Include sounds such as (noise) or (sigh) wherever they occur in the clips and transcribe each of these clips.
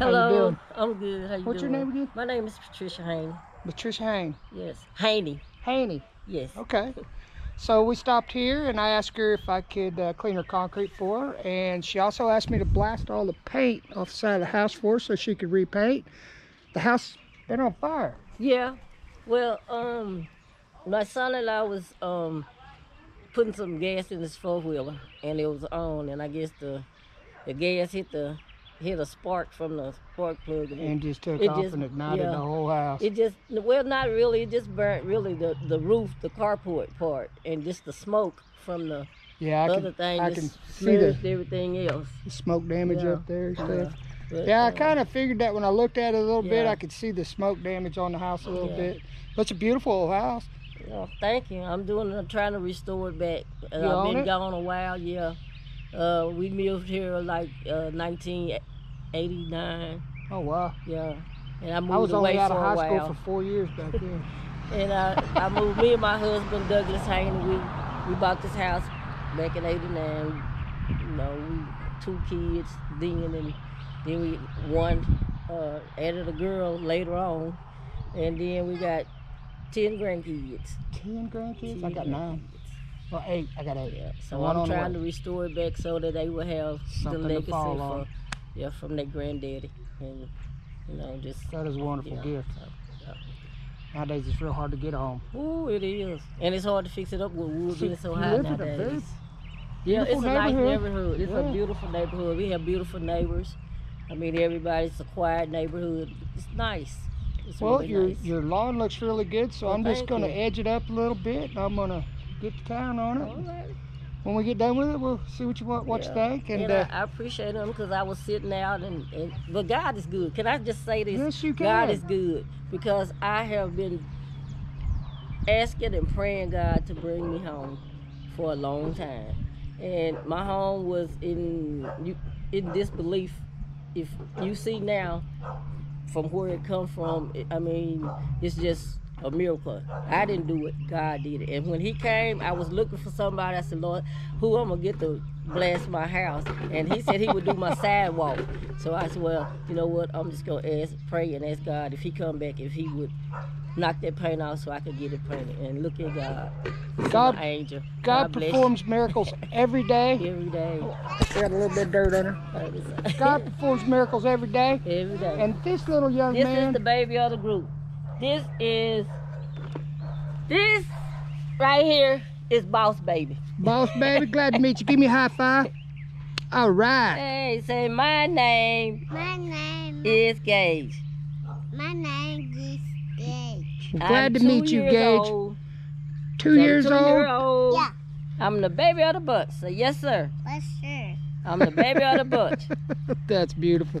Hello. Doing? I'm good. How you What's your name again? My name is Patricia Haney. Patricia Hain. Yes. Haney. Haney. Yes. Okay. So we stopped here and I asked her if I could uh, clean her concrete for her. And she also asked me to blast all the paint off the side of the house for her so she could repaint. The house been on fire. Yeah. Well, um, my son-in-law was um putting some gas in his four-wheeler, and it was on, and I guess the the gas hit the hit a spark from the spark plug. And And just took It off just- and ignited yeah. the whole house. it just well, not really. It just burnt really the the roof, the carport part, and just the smoke from the yeah, I other can, thing I can see the, everything else. the smoke damage Yeah. up there and Yeah. stuff. But, Yeah, I uh, kind of figured that when I looked at it a little bit, I could see the smoke damage on the house a little bit. But it's a beautiful old house. Yeah, thank you. I'm doing. I'm trying to restore it back. Uh, I've been it? gone a while. Yeah. Uh, we moved here like uh, 1989. Oh, wow. Yeah. And I moved I was away only out of high while. school for four years back then. (laughs) and I, I moved. Me and my husband Douglas Haney. We we bought this house back in '89. You know, we two kids then, and then we one uh, added a girl later on, and then we got ten grandkids. Ten grandkids? I 10 got nine. Well, eight. I got eight. Yeah, so One I'm trying to restore it back so that they will have Something the to legacy fall for, on. Yeah, from their granddaddy, and you know, just That is a wonderful gift. yeah. Nowadays, it's real hard to get a home. Ooh, it is, and it's hard to fix it up with wood being so high live in a very nowadays. Yeah, it's a nice neighborhood. neighborhood. It's Yeah. a beautiful neighborhood. We have beautiful neighbors. I mean, everybody's a quiet neighborhood. It's nice. It's Well, really your nice. your lawn looks really good, so Well, I'm just going to edge it up a little bit, and I'm going to get the town on it. When we get done with it, we'll see what you want, what you think. And, And uh, I, I appreciate them because I was sitting out and, and but God is good. Can I just say this? yes, you can. God is good because I have been asking and praying God to bring me home for a long time, and my home was in you in disbelief. If you see now from where it come from, I mean, it's just a miracle. I didn't do it. God did it. And when He came, I was looking for somebody. I said, Lord, who I'm gonna get to bless my house? And He said He would do my sidewalk. So I said, well, you know what? I'm just gonna ask, pray, and ask God if He come back, if He would knock that paint off so I could get it painted. And look at God. He's God- my angel. God bless you. performs miracles every day. (laughs) every day. Got a little bit of dirt on her. God performs miracles every day. (laughs) every day. And this little young This man, is the baby of the group. This is this right here is boss baby. boss baby, glad to meet you. Give me a high five. All right. Hey, say my name My name, is Gage. my name is Gage. Glad I'm to meet you, Gage. Old. Two So years two old. Year old. Yeah. I'm the baby of the bunch. So yes, sir. What's sir? I'm the baby of the bunch. (laughs) That's beautiful.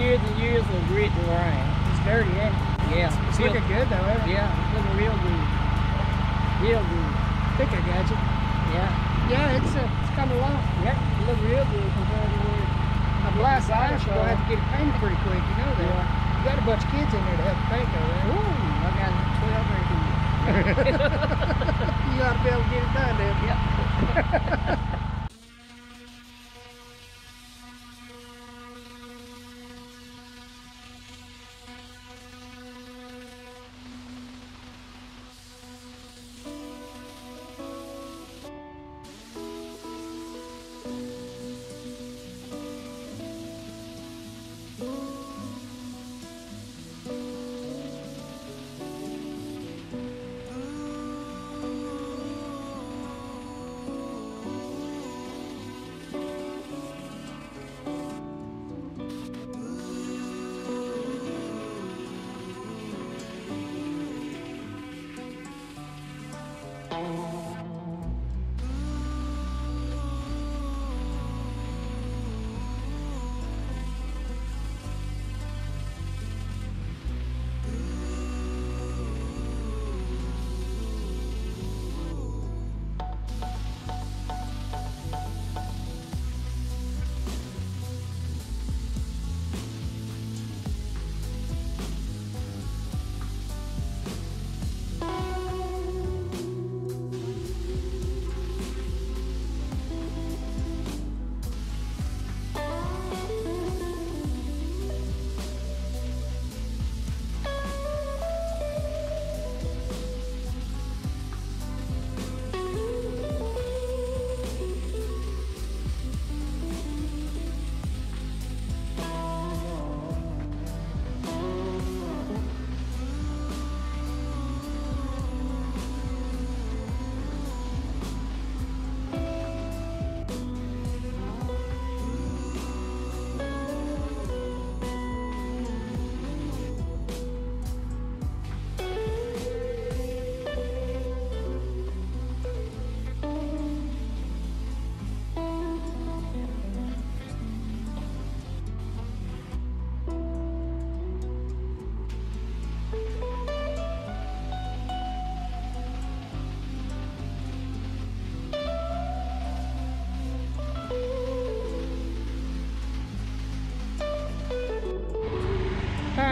Years and years of grit and grind. It's dirty, ain't it? Yeah. It's looking good though, ain't it? Yeah, it's looking real good. Real good. I think I got you. Yeah. Yeah, it's uh, it's coming along. Yep. It look real good compared to where the last house, you're gonna have to get it painted pretty quick. You know that. Yeah. You got a bunch of kids in there to help paint though, right? Ooh, I got 12 right (laughs) here. you ought to be able to get it done, (laughs) then. Yep. (laughs)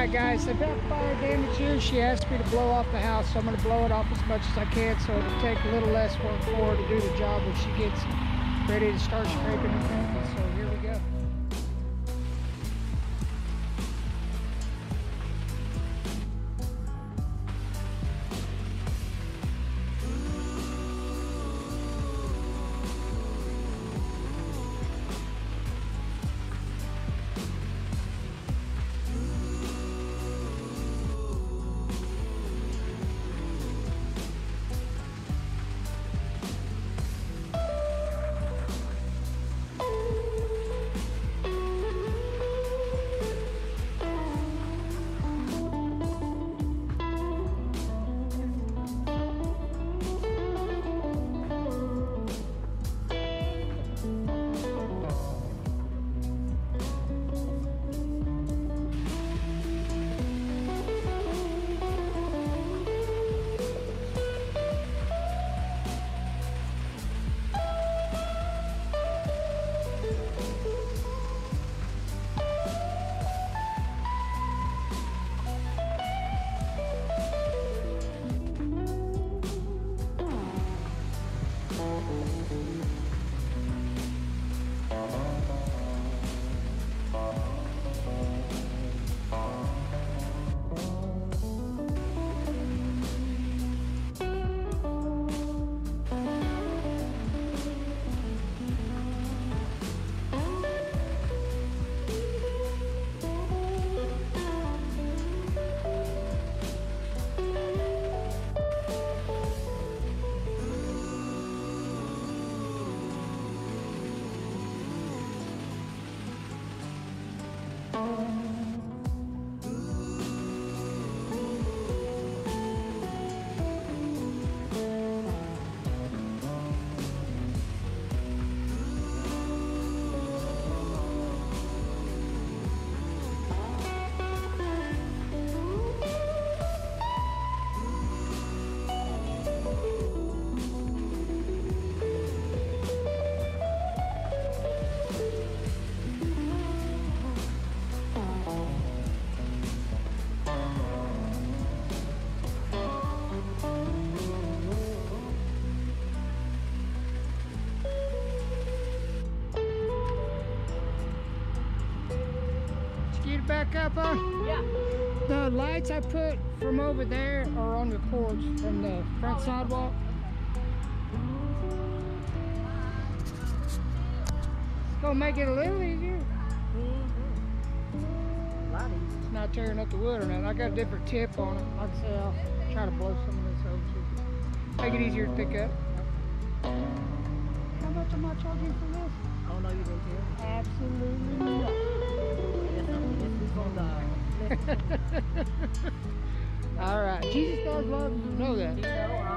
right, guys, they've got fire damage here. She asked me to blow off the house, so I'm going to blow it off as much as I can so it'll take a little less work for her to do the job when she gets ready to start scraping and painting. So alone. Back up on? Yeah. The lights I put from over there are on the porch from the front sidewalk. It's gonna make it a little easier. Mm-hmm. A lot easier. It's not tearing up the wood or nothing. I got a different tip on it. Like I said, I'll try to blow some of this over so make it easier to pick up. How much am I charging for this? Oh no, you didn't tell me. Absolutely not. All right. Jesus does love you. Know that.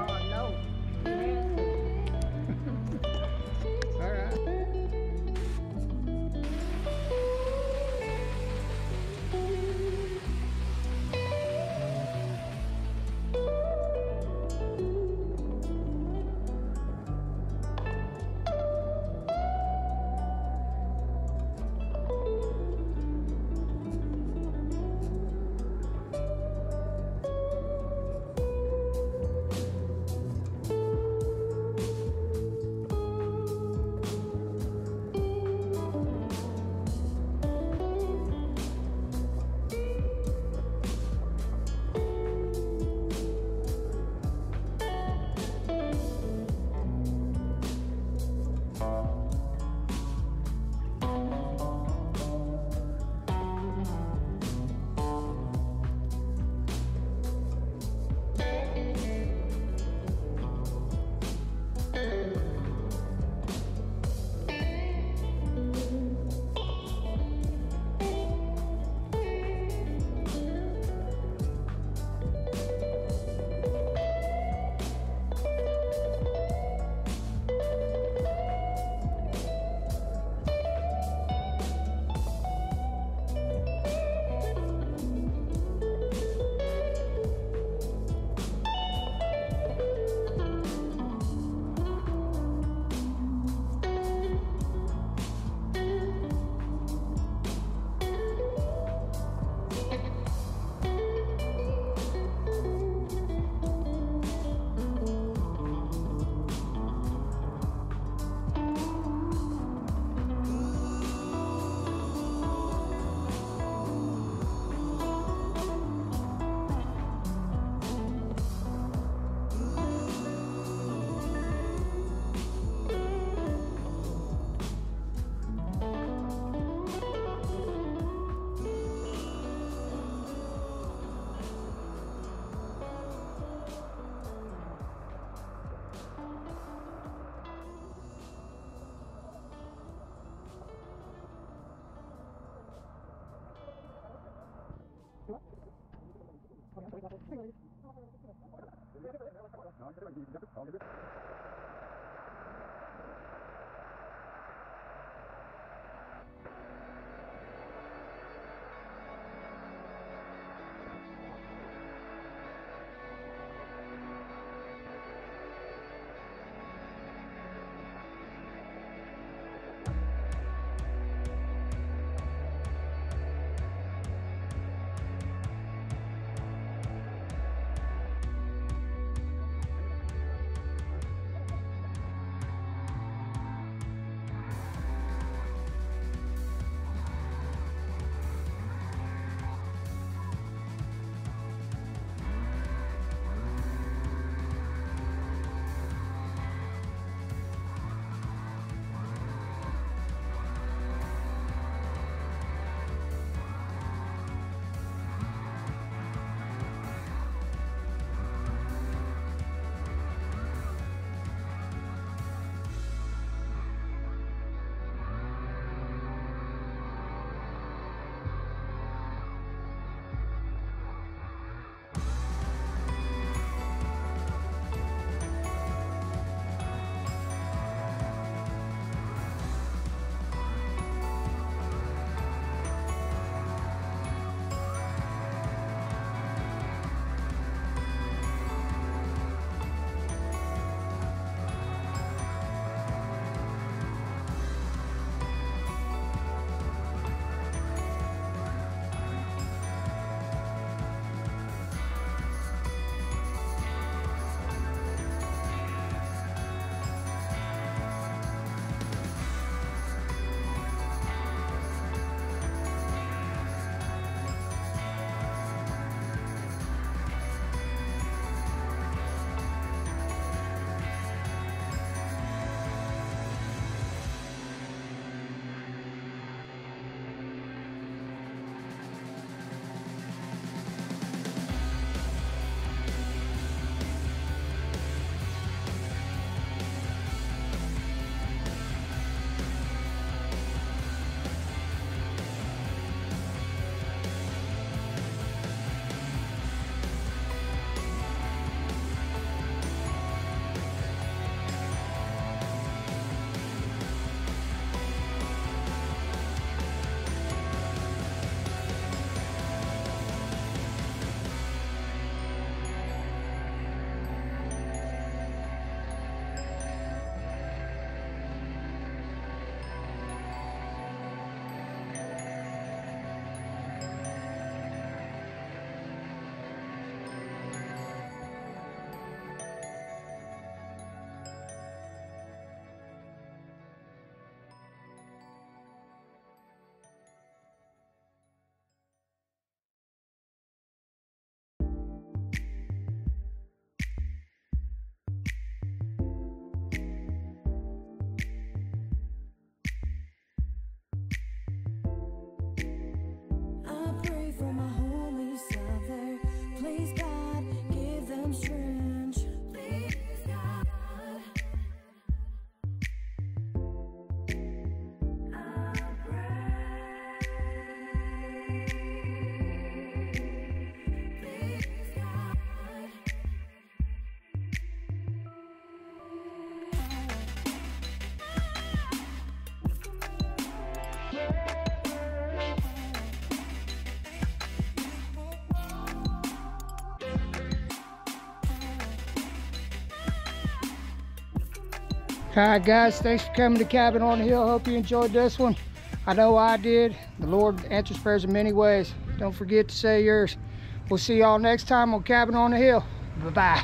Thank you. All right, guys, thanks for coming to Cabin on the Hill. Hope you enjoyed this one. I know I did. The Lord answers prayers in many ways. Don't forget to say yours. We'll see y'all next time on Cabin on the Hill. Bye-bye.